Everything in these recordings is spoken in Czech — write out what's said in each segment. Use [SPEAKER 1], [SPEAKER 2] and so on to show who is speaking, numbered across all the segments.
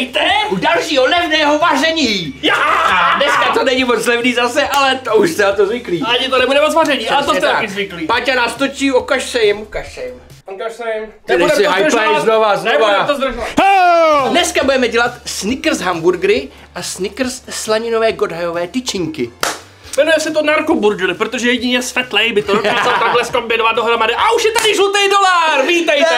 [SPEAKER 1] Vítejte
[SPEAKER 2] u dalšího levného vaření.
[SPEAKER 1] Já!
[SPEAKER 2] A dneska to není moc levný zase, ale to už jste na to zvyklí.
[SPEAKER 1] Ani to nebude moc vaření, ale to jste
[SPEAKER 2] tak.
[SPEAKER 1] taky zvyklí.
[SPEAKER 2] Páťa nás točí, ukaž se jim, ukaž se jim.
[SPEAKER 1] Ukaž se jim.
[SPEAKER 2] Si high play znova, znova.
[SPEAKER 1] Nebudem to zdržovat.
[SPEAKER 2] Dneska budeme dělat Snickers hamburgery a Snickers slaninové godhajové tyčinky.
[SPEAKER 1] Jmenuje se to narkoburger, protože jedině svetlej by to dokázal takhle zkombinovat dohromady. A už je tady žlutý dolar, vítejte!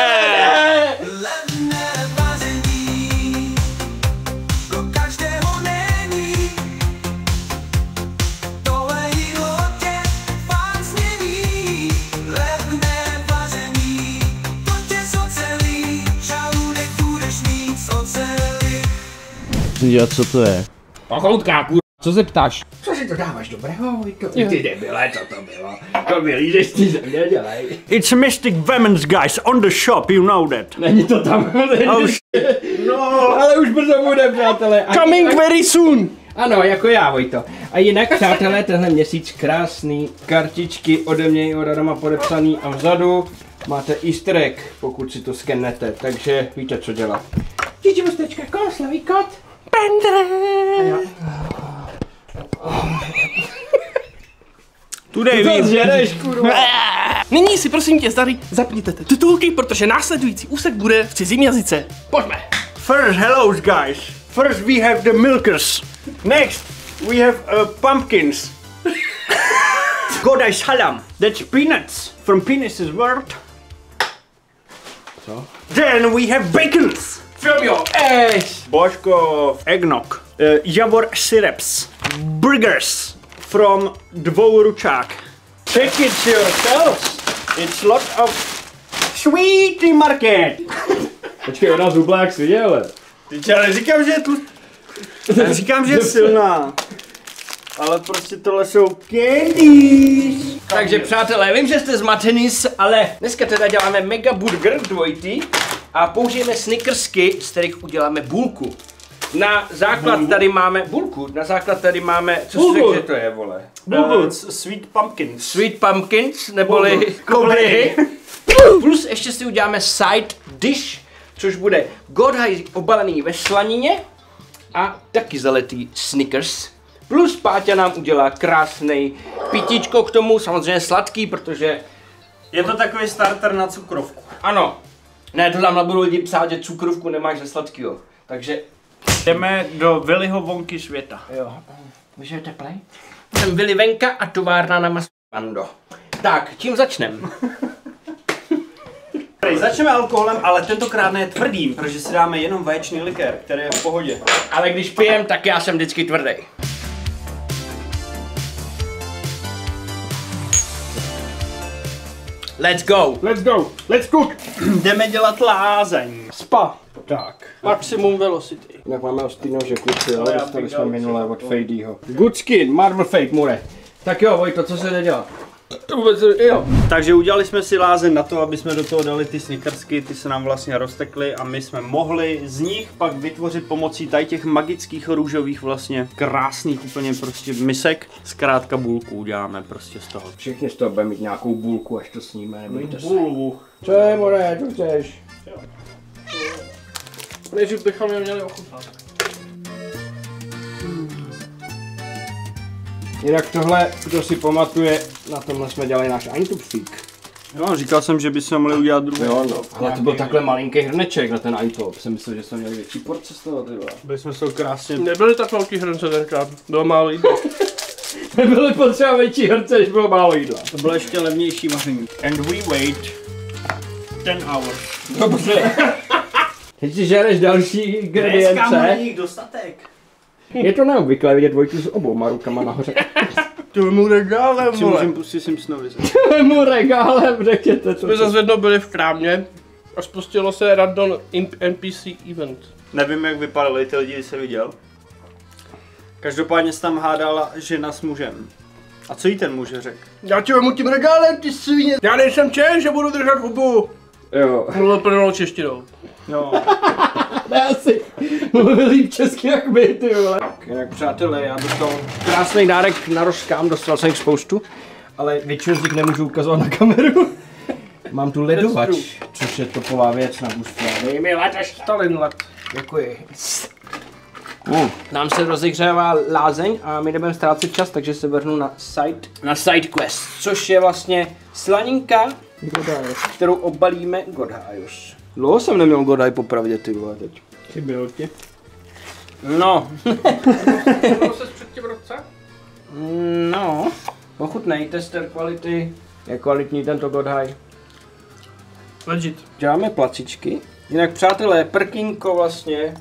[SPEAKER 3] Dělat, co to je.
[SPEAKER 1] Pochoutka, kur...
[SPEAKER 3] Co se ptáš?
[SPEAKER 2] Co si to dáváš dobrého, Vojto? Ty debile, co to bylo? To mi lídeš, ty ze mě dělej.
[SPEAKER 3] It's Mystic Women's guys on the shop, you know that.
[SPEAKER 2] Není to tam.
[SPEAKER 3] Oh,
[SPEAKER 2] no, ale už brzo bude, přátelé. A-
[SPEAKER 1] Coming very soon!
[SPEAKER 2] Ano, jako já, Vojto. A jinak, přátelé, tenhle měsíc krásný kartičky ode mě i od Adama podepsaný a vzadu máte easter egg, pokud si to skennete, takže víte, co dělat. Díči mostečka, kouslavý
[SPEAKER 3] Today we...
[SPEAKER 2] Žereš, kurva.
[SPEAKER 1] Nyní si prosím tě, zdary, zapněte titulky, protože následující úsek bude v cizím jazyce. Pojďme.
[SPEAKER 3] First, hello guys. First we have the milkers. Next we have uh, pumpkins. Godai salam. That's peanuts from Peanuts' world.
[SPEAKER 2] Co?
[SPEAKER 3] Then we have bacons.
[SPEAKER 2] From your ass.
[SPEAKER 3] Božko, eggnog. Uh, Javor syrups. Burgers from Dvouručák. Check it yourselves. It's lot of sweetie market.
[SPEAKER 2] Počkej, ona zublák si děle.
[SPEAKER 3] Teď já neříkám, že je tu... Já říkám, že je silná. Ale prostě tohle jsou candies.
[SPEAKER 2] Takže přátelé, vím, že jste zmatený, ale dneska teda děláme mega burger dvojitý a použijeme snickersky, z kterých uděláme bulku. Na základ tady máme bulku, na základ tady máme, co si řekl, že to je, vole?
[SPEAKER 3] Bulbulc, sweet pumpkins.
[SPEAKER 2] Sweet pumpkins, neboli kobry. Plus ještě si uděláme side dish, což bude godhaj obalený ve slanině a taky zaletý Snickers. Plus Páťa nám udělá krásný pitíčko k tomu, samozřejmě sladký, protože
[SPEAKER 3] Je to takový starter na cukrovku.
[SPEAKER 2] ano, ne, to tam budou lidi psát, že cukrovku nemáš ze sladkého. Takže
[SPEAKER 3] Jdeme do Viliho vonky světa.
[SPEAKER 2] jo, je teplej? Jsem Vili Venka a továrna na Maspando. Tak, čím začneme?
[SPEAKER 3] Tady začneme alkoholem, ale tentokrát ne tvrdým, protože si dáme jenom vaječný likér, který je v pohodě.
[SPEAKER 2] Ale když pijem, tak já jsem vždycky tvrdý. Let's go!
[SPEAKER 1] Let's go, let's cook.
[SPEAKER 3] Jdeme dělat lázeň.
[SPEAKER 1] Spa,
[SPEAKER 3] Tak.
[SPEAKER 1] maximum velocity.
[SPEAKER 2] Jak máme ostý nože, kluci,
[SPEAKER 3] Ale dostali jsme minule
[SPEAKER 2] od Fadeyho. Good skin, Marvel Fade, Mure. Tak jo, Vojto, co se jde dělat?
[SPEAKER 1] To vůbec, jo.
[SPEAKER 3] Takže udělali jsme si lázeň na to, aby jsme do toho dali ty snickersky, ty se nám vlastně roztekly a my jsme mohli z nich pak vytvořit pomocí tady těch magických růžových vlastně krásných úplně prostě misek. Zkrátka bulku uděláme prostě z toho.
[SPEAKER 2] Všichni z toho budeme mít nějakou bulku, až to sníme, nebojte se.
[SPEAKER 3] Bulvu.
[SPEAKER 2] Co je, More, co chceš?
[SPEAKER 1] Nejdřív bychom je měli ochutnat.
[SPEAKER 2] Jinak tohle, kdo si pamatuje, na tomhle jsme dělali náš Eintopfík.
[SPEAKER 3] Jo, říkal jsem, že bychom mohli udělat druhý.
[SPEAKER 2] Jo, no. Ale to byl takhle malinký hrneček na ten Eintop. Jsem myslel, že jsme měli větší porce z toho, ty.
[SPEAKER 3] Byli jsme se to krásně...
[SPEAKER 1] Nebyly tak velký hrnce tenkrát, bylo málo jídla.
[SPEAKER 2] Nebyly potřeba větší hrnce, než bylo málo jídla.
[SPEAKER 3] To bylo ještě levnější vaření. And we wait 10 hours.
[SPEAKER 2] Dobře. Teď si žereš další ingredience.
[SPEAKER 3] jich dostatek.
[SPEAKER 2] Je to neobvyklé vidět Vojtu s oboma rukama nahoře.
[SPEAKER 1] To mu regálem,
[SPEAKER 3] Si můžem pustit Simpsonovi.
[SPEAKER 2] mu regálem řekněte to.
[SPEAKER 1] My zase jednou byli v krámě a spustilo se Random Imp- NPC event.
[SPEAKER 3] Nevím, jak vypadaly ty lidi, když se viděl. Každopádně se tam hádala žena s mužem. A co jí ten muž řekl?
[SPEAKER 1] Já ti vemu tím regálem, ty svině. Já nejsem Češ, že budu držet hubu.
[SPEAKER 2] Jo.
[SPEAKER 1] Mluvil plnou češtinou.
[SPEAKER 3] Jo.
[SPEAKER 2] Ne asi. Mluvil líp česky jak my, ty vole. Jinak přátelé, já dostal krásný dárek na rozkám, dostal jsem jich spoustu, ale většinu z nich nemůžu ukazovat na kameru. Mám tu ledovač, což je topová věc na Boostra.
[SPEAKER 1] Dej mi let až Stalin let.
[SPEAKER 2] Děkuji. Nám se rozehřává lázeň a my nebudeme ztrácet čas, takže se vrhnu na side, na side quest, což je vlastně slaninka, kterou obalíme Godhajus. Dlouho jsem neměl Godhaj popravdě, ty vole, teď.
[SPEAKER 1] Chyběl ti.
[SPEAKER 2] No,
[SPEAKER 1] Bylo se předtím roce?
[SPEAKER 2] no, ochutnej, tester kvality, je kvalitní tento Godhaj.
[SPEAKER 1] Legit.
[SPEAKER 2] Děláme placičky. Jinak přátelé, prkínko vlastně,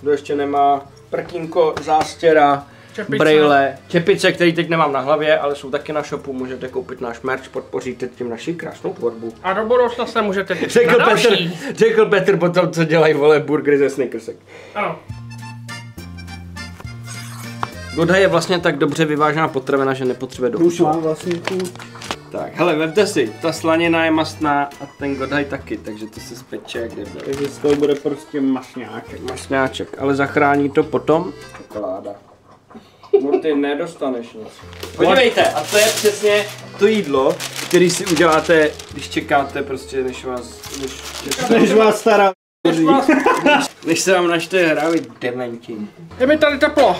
[SPEAKER 2] kdo ještě nemá, prkínko, zástěra,
[SPEAKER 1] Čepice.
[SPEAKER 2] brejle, čepice, které teď nemám na hlavě, ale jsou taky na shopu, můžete koupit náš merch, podpoříte tím naši krásnou tvorbu.
[SPEAKER 1] A do budoucna se můžete těšit
[SPEAKER 2] Řekl Petr, řekl Petr potom, co dělají vole burgery ze Snickersek.
[SPEAKER 1] Ano.
[SPEAKER 2] Goda je vlastně tak dobře vyvážená potravina, že nepotřebuje do
[SPEAKER 3] vlastně chuť.
[SPEAKER 2] Tak, hele, vemte si, ta slanina je mastná a ten Godaj taky, takže to se speče jak kdyby.
[SPEAKER 3] Takže z toho bude prostě mašňáček.
[SPEAKER 2] Masňáček, ale zachrání to potom čokoláda. Murty, nedostaneš nic. Podívejte, a to je přesně to jídlo, který si uděláte, když čekáte prostě, než vás, než, než,
[SPEAKER 3] Než vás stará.
[SPEAKER 2] než se vám našte hravy dementi.
[SPEAKER 1] Je mi tady teplo.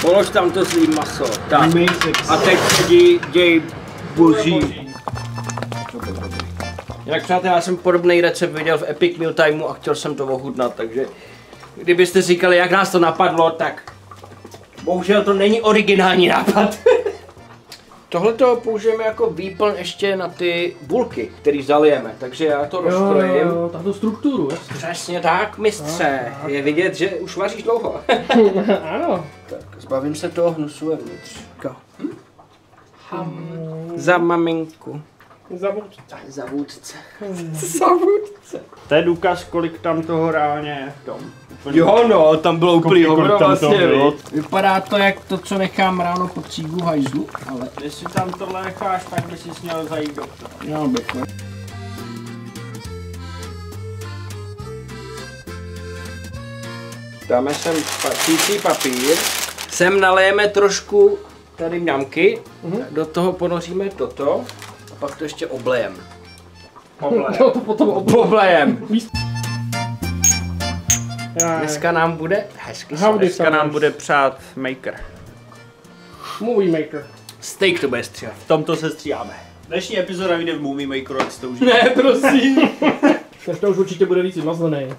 [SPEAKER 2] Polož tam to zlý maso. Tak. A teď sedí děj boží. Jinak přátelé, já jsem podobný recept viděl v Epic Meal Timeu a chtěl jsem to ochutnat, takže kdybyste říkali, jak nás to napadlo, tak bohužel to není originální nápad. Tohle to použijeme jako výplň ještě na ty bulky, který zalijeme, takže já to rozkrojím.
[SPEAKER 1] tato strukturu, jasně.
[SPEAKER 2] Přesně tak, mistře. Je vidět, že už vaříš dlouho.
[SPEAKER 1] ano.
[SPEAKER 2] tak, zbavím se toho hnusu vevnitř. Hm? Za maminku.
[SPEAKER 1] Zabud.
[SPEAKER 2] Za vůdce. Za vůdce.
[SPEAKER 3] To je důkaz, kolik tam toho reálně je v tom. Úplně
[SPEAKER 2] Jo no, tam bylo úplný
[SPEAKER 3] Kolik
[SPEAKER 2] hovno
[SPEAKER 3] tam
[SPEAKER 2] vlastně,
[SPEAKER 3] toho bylo.
[SPEAKER 2] Vypadá to jak to, co nechám ráno po cígu hajzlu, ale
[SPEAKER 3] Jestli tam tohle necháš, tak by si měl zajít do
[SPEAKER 2] měl bych, ne? Dáme sem pacící papír. Sem nalejeme trošku tady mňamky, do toho ponoříme toto pak to ještě oblejem.
[SPEAKER 1] Jo, to potom ob...
[SPEAKER 2] Oblejem.
[SPEAKER 1] Já,
[SPEAKER 2] Dneska nám bude hezky
[SPEAKER 1] Howdy,
[SPEAKER 3] Dneska
[SPEAKER 1] Dneska
[SPEAKER 3] nám bude přát maker.
[SPEAKER 1] Movie maker.
[SPEAKER 2] Steak to bude stříhat.
[SPEAKER 3] V tomto se stříháme. Dnešní epizoda vyjde v Movie Makeru, jak jste už
[SPEAKER 1] Ne, prosím. Tak to už určitě bude víc vymazlený.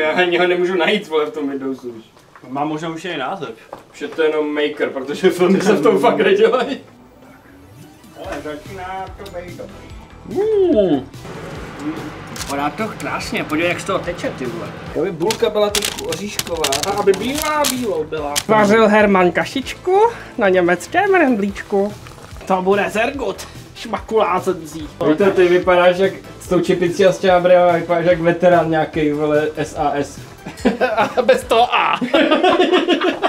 [SPEAKER 2] Já ani ho nemůžu najít vole v tom Windowsu. už.
[SPEAKER 3] Má možná už i název.
[SPEAKER 2] Už je to jenom maker, protože filmy se v tom fakt nedělají.
[SPEAKER 3] Začíná to být dobrý.
[SPEAKER 2] Mm. Vypadá to krásně, podívej jak z toho teče ty vole. Kdyby bulka byla trošku oříšková.
[SPEAKER 1] A aby bílá bílou byla. Vařil Herman kašičku na německém rendlíčku. To bude zergut. Šmakulázenzí.
[SPEAKER 2] Víte, ty vypadáš jak s tou čepicí a s čábrem a vypadáš jak veterán nějaký vole SAS.
[SPEAKER 1] A bez toho A.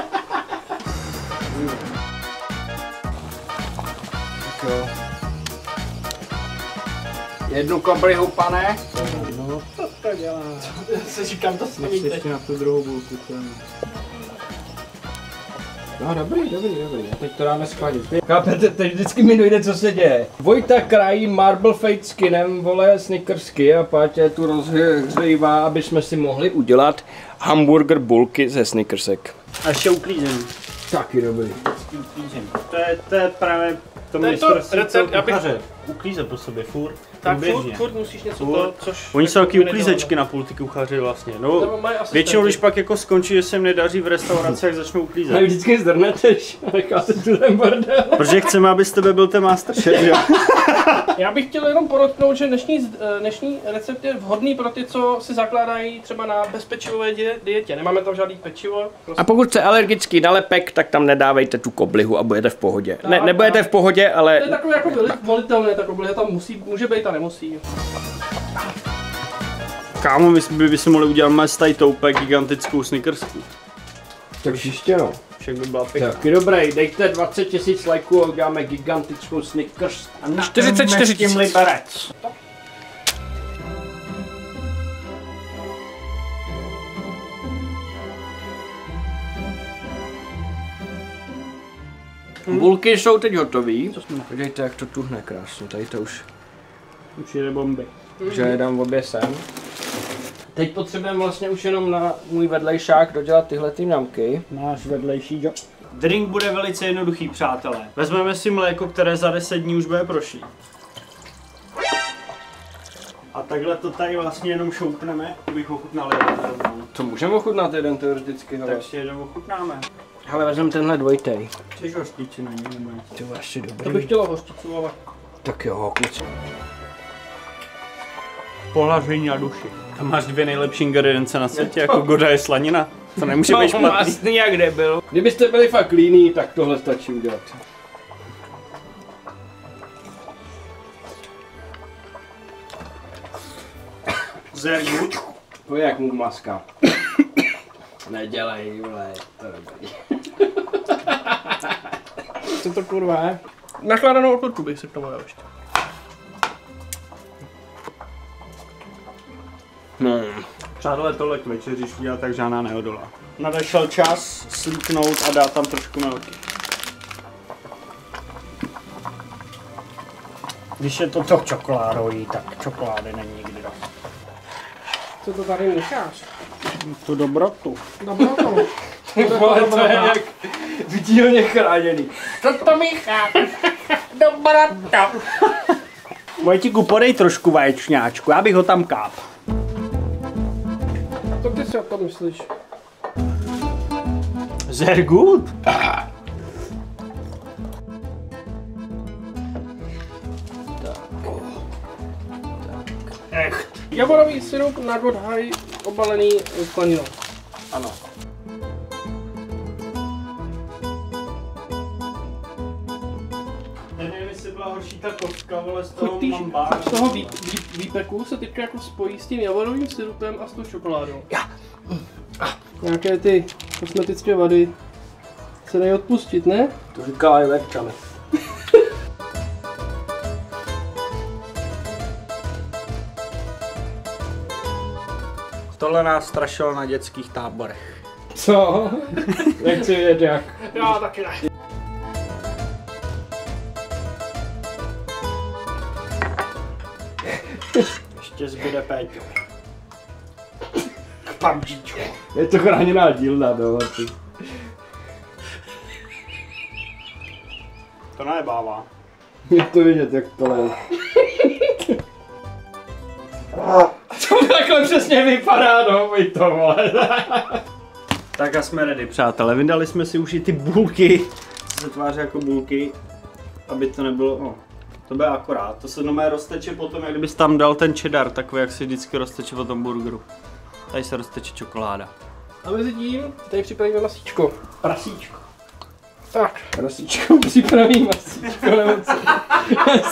[SPEAKER 2] Jednu koblihu, pane.
[SPEAKER 1] To dělá. Se říkám, to snevíte.
[SPEAKER 3] Ještě na tu druhou bulku. to je-
[SPEAKER 2] No dobrý, dobrý, dobrý. A teď to dáme schladit. Chápete, teď vždycky mi dojde, co se děje. Vojta krají Marble Fate skinem, vole, snickersky a Pátě tu rozhřívá, aby jsme si mohli udělat hamburger bulky ze snickersek.
[SPEAKER 3] A ještě uklízený.
[SPEAKER 2] Taky dobrý.
[SPEAKER 3] Uklízený. To je, to je právě to
[SPEAKER 1] To je to recept, abych-.
[SPEAKER 3] Uklízet po sobě, furt.
[SPEAKER 1] Tak
[SPEAKER 3] Běžně.
[SPEAKER 1] furt, furt musíš něco
[SPEAKER 3] Furt.
[SPEAKER 1] to, což...
[SPEAKER 3] Oni jsou taky
[SPEAKER 1] jako
[SPEAKER 3] uklízečky na půl ty kuchaři vlastně. No, většinou, když pak jako skončí, že se jim nedaří v restauraci, jak začnou
[SPEAKER 2] A
[SPEAKER 3] uklízet.
[SPEAKER 2] vždycky zdrneteš a necháte tu ten bordel.
[SPEAKER 3] Protože chceme, aby z tebe byl ten masterchef, jo?
[SPEAKER 1] Já bych chtěl jenom podotknout, že dnešní, eh, dnešní recept je vhodný pro ty, co si zakládají třeba na bezpečivové die- dietě. Nemáme tam žádný pečivo. Prostě
[SPEAKER 2] A pokud jste alergický na lepek, tak tam nedávejte tu koblihu a budete v pohodě. Ne,
[SPEAKER 1] Tak,
[SPEAKER 2] nebudete
[SPEAKER 1] tak.
[SPEAKER 2] v pohodě,
[SPEAKER 1] to je
[SPEAKER 2] ale
[SPEAKER 1] takové jako volitelné, ta kobliha tam musí, může být a nemusí.
[SPEAKER 3] Kámo, my by, by si mohli udělat mezi tady toupe gigantickou snickersku.
[SPEAKER 2] tak příště no.
[SPEAKER 3] Však by byla pěkná.
[SPEAKER 2] Taky dobrý, dejte 20 tisíc lajků a uděláme gigantickou Snickers.
[SPEAKER 3] A na
[SPEAKER 1] 44
[SPEAKER 3] tím
[SPEAKER 1] tisíc.
[SPEAKER 3] liberec.
[SPEAKER 2] Bulky jsou teď hotový. Podívejte, jak to tuhne krásně, tady to už.
[SPEAKER 3] Už jde bomby.
[SPEAKER 2] že je dám obě sem. Teď potřebujeme vlastně už jenom na můj vedlejšák dodělat tyhle ty mňamky.
[SPEAKER 3] Náš vedlejší jo. Drink bude velice jednoduchý, přátelé. Vezmeme si mléko, které za 10 dní už bude prošlý. A takhle to tady vlastně jenom šoupneme, abych ochutnal jeden.
[SPEAKER 2] To můžeme ochutnat jeden teoreticky, hele.
[SPEAKER 3] Tak si jeden ochutnáme.
[SPEAKER 2] Hele, vezmeme tenhle dvojtej.
[SPEAKER 3] Chceš hořtiči na ní nebo něco?
[SPEAKER 2] To je asi dobrý.
[SPEAKER 1] To bych chtělo hořčicu, ale
[SPEAKER 2] Tak jo, kluci.
[SPEAKER 3] Pohlaření na duši. Tam máš dvě nejlepší ingredience na světě, jako goda je slanina. To nemůže být špatný.
[SPEAKER 2] masný jak debil. Kdybyste byli fakt líní, tak tohle stačí udělat.
[SPEAKER 3] Zergu.
[SPEAKER 2] To je jak mu maska. Nedělej, vole, to je dobrý.
[SPEAKER 1] co to kurva je? Nakládanou okurku bych si k tomu dal ještě.
[SPEAKER 2] No,
[SPEAKER 3] Přátelé, tohle k večeři udělat, tak žádná neodolá. Nadešel čas slíknout a dát tam trošku melky. Když je to to čokoládový, tak čokolády není nikdy dost.
[SPEAKER 1] Co to tady necháš?
[SPEAKER 3] Tu dobrotu.
[SPEAKER 1] Dobro to.
[SPEAKER 2] vole, to je jak v dílně chráněný.
[SPEAKER 1] Co to míchá? Dobro to.
[SPEAKER 3] Vojtíku, podej trošku vaječňáčku, já bych ho tam káp.
[SPEAKER 1] Co ty si o tom myslíš?
[SPEAKER 3] Sehr gut. Echt.
[SPEAKER 1] Javorový syrup na God High obalený slaninou.
[SPEAKER 2] Ano.
[SPEAKER 3] Horší ta kostka, ale z toho
[SPEAKER 1] Chutíš,
[SPEAKER 3] mám bár.
[SPEAKER 1] z toho vý, vý, výpeku se teďka jako spojí s tím javorovým syrupem a s tou čokoládou.
[SPEAKER 2] Já.
[SPEAKER 1] Nějaké ty kosmetické vady se dají odpustit, ne?
[SPEAKER 2] To říká i Verčan.
[SPEAKER 3] Tohle nás strašilo na dětských táborech.
[SPEAKER 2] Co? Nechci vědět jak.
[SPEAKER 1] Já taky ne.
[SPEAKER 3] Ještě zbyde Péťo. K PUBGčku.
[SPEAKER 2] Je to chráněná dílna, no. Ty.
[SPEAKER 3] To nejbává.
[SPEAKER 2] Je to vidět, jak to je. to takhle přesně vypadá, no, mi to vole.
[SPEAKER 3] Tak a jsme ready, přátelé. Vydali jsme si už i ty bulky. Co se tváří jako bulky, aby to nebylo... No, to bude akorát. To se normálně rozteče potom, jak kdybys tam dal ten cheddar, takový, jak si vždycky rozteče po tom burgeru. Tady se rozteče čokoláda.
[SPEAKER 1] A mezi tím tady připravíme masíčko.
[SPEAKER 3] Prasíčko.
[SPEAKER 1] Tak.
[SPEAKER 2] Rosičku připravím masíčko, nebo co?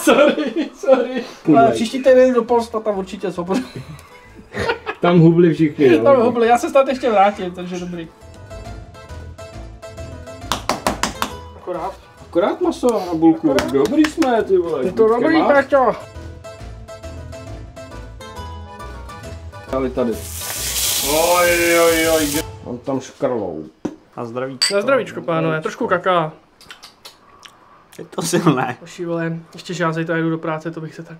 [SPEAKER 2] sorry, sorry.
[SPEAKER 1] Ale příští týden do Polska tam určitě svobodný.
[SPEAKER 2] Tam hubli všichni, no.
[SPEAKER 1] Tam hubli, já se snad ještě vrátím, takže dobrý. Akorát.
[SPEAKER 2] Akorát maso na bulku. Dobrý jsme, ty vole.
[SPEAKER 1] Je to dobrý? Peťo.
[SPEAKER 2] Ale tady.
[SPEAKER 3] Oj, oj, oj.
[SPEAKER 2] On tam škrlou.
[SPEAKER 3] A zdraví.
[SPEAKER 1] Na zdravíčko, pánové, trošku kaká.
[SPEAKER 3] Je to silné.
[SPEAKER 1] Oší vole, ještě že já zítra jdu do práce, to bych se tak...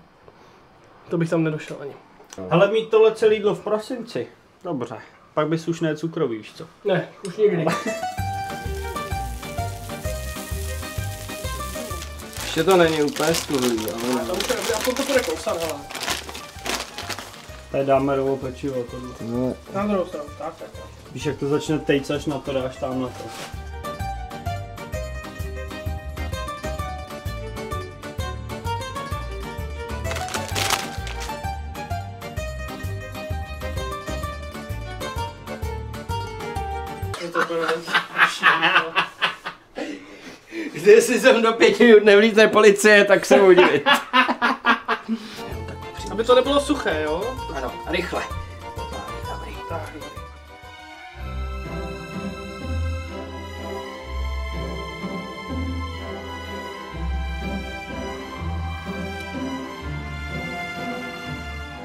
[SPEAKER 1] To bych tam nedošel ani.
[SPEAKER 3] Ale mít tohle celé jídlo v prosinci. Dobře. Pak bys už ne cukrový, víš co?
[SPEAKER 1] Ne, už nikdy.
[SPEAKER 2] Ještě to není úplně stuhlý, ale ne.
[SPEAKER 1] To už je, a to to bude kousat, hele.
[SPEAKER 3] Tady dáme rovo pečivo, tohle.
[SPEAKER 2] No,
[SPEAKER 1] Na druhou stranu, tak, tak.
[SPEAKER 3] Víš, jak to začne tejcaš na to, dáš tam na to.
[SPEAKER 1] Je to úplně
[SPEAKER 2] Když si sem do pěti minut policie, tak se budu divit.
[SPEAKER 1] Aby to nebylo suché, jo?
[SPEAKER 2] Ano, rychle.
[SPEAKER 1] Dobrý.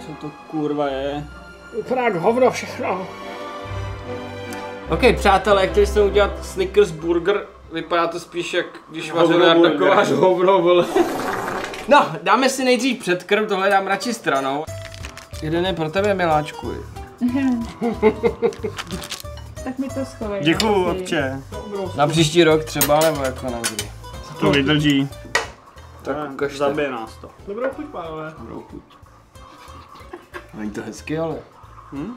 [SPEAKER 3] Co to kurva je?
[SPEAKER 1] Vypadá hovno všechno.
[SPEAKER 2] Ok, přátelé, chtěli jsme udělat Snickers burger. Vypadá to spíš jak když vařil Jarda. Kovář hovno, vole. No, dáme si nejdřív předkrm, tohle dám radši stranou. Jeden je pro tebe, miláčku.
[SPEAKER 4] Tak mi to schovej.
[SPEAKER 3] Děkuju, otče.
[SPEAKER 2] Na příští rok třeba, nebo jako na kdy.
[SPEAKER 3] To vydrží.
[SPEAKER 2] Tak
[SPEAKER 3] Eh,
[SPEAKER 2] ukažte.
[SPEAKER 3] Zabije nás to.
[SPEAKER 1] Dobrou chuť, pánové.
[SPEAKER 2] Dobrou chuť. Není to hezky, ale.
[SPEAKER 3] Hm?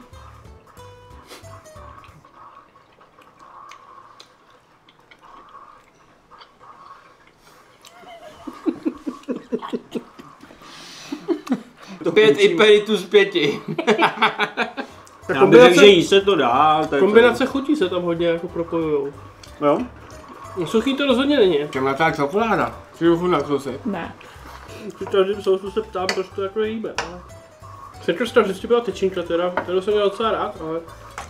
[SPEAKER 2] Pět iperitů z pěti.
[SPEAKER 3] Já
[SPEAKER 1] kombinace-
[SPEAKER 3] bych řekl, že jí se to dá. to je
[SPEAKER 1] Kombinace chutí se tam hodně jako propojujou.
[SPEAKER 3] to. Jo?
[SPEAKER 1] Suchý to rozhodně není.
[SPEAKER 2] Čemnatá čokoláda. Přijdu furt na sosy.
[SPEAKER 4] Ne.
[SPEAKER 1] Při každém sousu se ptám, proč to takhle jíbe. ale- ta vždycky byla tečinka teda, kterou jsem měl docela rád, ale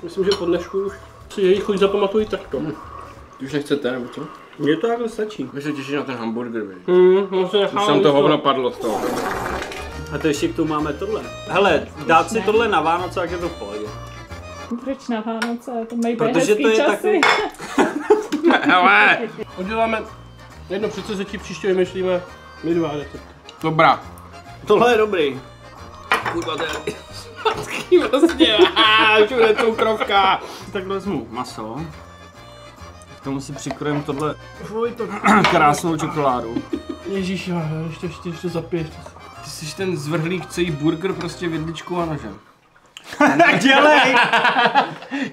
[SPEAKER 1] myslím, že po dnešku už si její chuť zapamatují takto.
[SPEAKER 2] Už nechcete, nebo co?
[SPEAKER 3] Mně to jako stačí.
[SPEAKER 2] My se těším na ten hamburger, víš.
[SPEAKER 1] Hmm, no se
[SPEAKER 2] Už
[SPEAKER 1] nechám
[SPEAKER 2] tam to hovno padlo z toho.
[SPEAKER 3] A to ještě k tomu máme tohle. Hele, dát si tohle na Vánoce, jak je to v pohodě.
[SPEAKER 4] Proč na Vánoce? To mají
[SPEAKER 3] Protože to je
[SPEAKER 4] časy.
[SPEAKER 3] takový-
[SPEAKER 2] Hele,
[SPEAKER 1] Uděláme jedno předsevzetí, příště vymyslíme my dva recepty.
[SPEAKER 2] dobrá.
[SPEAKER 3] Tohle je dobrý.
[SPEAKER 2] Kurva, to je sladký. Ah, všude cukrovka.
[SPEAKER 3] Tak vezmu maso. K tomu si přikrojem tohle
[SPEAKER 1] Fuj, to...
[SPEAKER 3] krásnou čokoládu.
[SPEAKER 1] Ježíš, ještě, ještě, ještě zapiješ.
[SPEAKER 2] Ty jsi ten zvrhlík, co jí burger prostě vidličkou a nožem.
[SPEAKER 3] Tak dělej!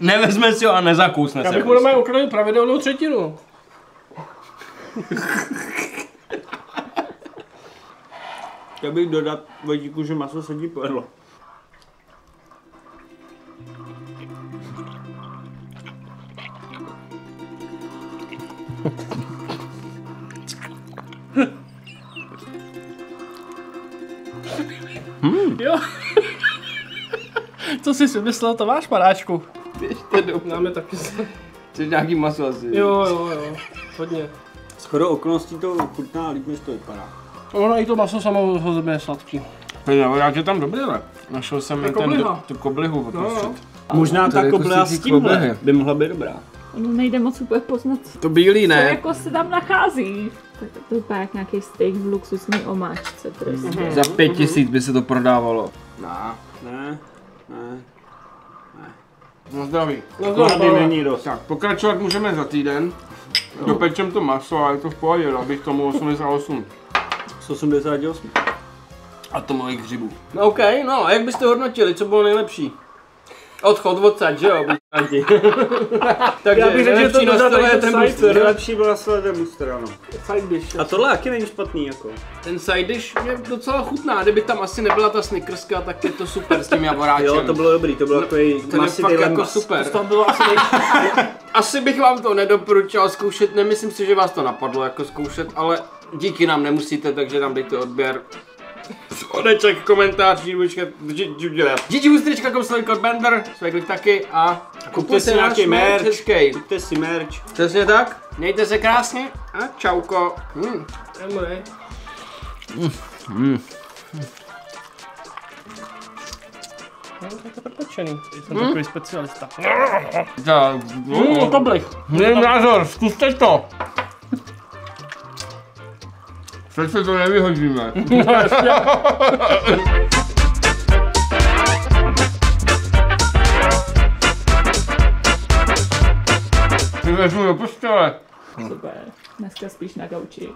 [SPEAKER 2] Nevezme si ho a nezakousne
[SPEAKER 1] Já
[SPEAKER 2] se.
[SPEAKER 1] bych mu doma ukradl pravidelnou třetinu.
[SPEAKER 3] Chtěl bych dodat vodíku, že maso se ti povedlo.
[SPEAKER 1] Jo. Co jsi si myslel, to máš panáčku.
[SPEAKER 2] Běžte do...
[SPEAKER 1] Dáme taky.
[SPEAKER 2] Což nějaký maso asi.
[SPEAKER 1] Jo, jo, jo. Hodně.
[SPEAKER 3] Shodou okolností to chutná líp, než to vypadá.
[SPEAKER 1] Ono i to maso samo je sladký.
[SPEAKER 2] Hej, já rád, že tam dobrý, ale našel jsem
[SPEAKER 1] je
[SPEAKER 2] ten,
[SPEAKER 1] kobliha.
[SPEAKER 2] tu koblihu
[SPEAKER 1] No,
[SPEAKER 2] uprostřed.
[SPEAKER 1] no.
[SPEAKER 3] Možná
[SPEAKER 2] to je
[SPEAKER 3] ta
[SPEAKER 2] z
[SPEAKER 3] s tímhle
[SPEAKER 2] koblihy.
[SPEAKER 3] by mohla být dobrá.
[SPEAKER 4] Ono nejde moc úplně poznat,
[SPEAKER 2] To bílý
[SPEAKER 4] co
[SPEAKER 2] ne.
[SPEAKER 4] jako se tam nachází. To vypadá jak nějaký steak v luxusní omáčce prostě.
[SPEAKER 2] Za pět tisíc by se to prodávalo. No.
[SPEAKER 3] Ne, ne.
[SPEAKER 2] No zdraví.
[SPEAKER 1] No,
[SPEAKER 3] Chlady
[SPEAKER 1] to,
[SPEAKER 3] není dost.
[SPEAKER 2] Tak, pokračovat můžeme za týden. Dopečem to maso a je to v pohodě, dal bych tomu 88
[SPEAKER 3] Z 88.
[SPEAKER 2] atomových hřibů. No OK, no a jak byste hodnotili, co bylo nejlepší? Odchod odsaď, že jo. Takže
[SPEAKER 1] Já bych řekl, že to
[SPEAKER 2] je
[SPEAKER 1] ten
[SPEAKER 2] ten booster.
[SPEAKER 3] Nejlepší byla sledem booster, ano.
[SPEAKER 1] side dish.
[SPEAKER 3] A tohle taky není špatný, jako.
[SPEAKER 2] Ten side dish je docela chutná, kdyby tam asi nebyla ta snickerska, tak je to super s tím javoráčem.
[SPEAKER 3] Jo, to bylo dobrý, to bylo
[SPEAKER 2] No,
[SPEAKER 3] takový
[SPEAKER 2] to je fakt jako
[SPEAKER 3] lembas.
[SPEAKER 2] super.
[SPEAKER 1] To bylo asi nej...
[SPEAKER 2] Asi bych vám to nedoporučoval zkoušet, nemyslím si, že vás to napadlo jako zkoušet, ale díky nám nemusíte, takže nám dejte odběr. Spodeček, komentář, Didihustrička.com slovy kód Bender, své klik taky a
[SPEAKER 3] Kupte si nějaký merch. Kupte si merch.
[SPEAKER 2] Přesně tak, mějte se krásně a čauko. Hmm.
[SPEAKER 1] Dobrý. No, to je to propečený. Jsem takový specialista.
[SPEAKER 2] Tak,
[SPEAKER 1] Mm, koblih.
[SPEAKER 2] Můj názor, zkuste to. Přece to nevyhodíme. Ty vezmu do postele.
[SPEAKER 4] Super. Dneska spíš na gauči.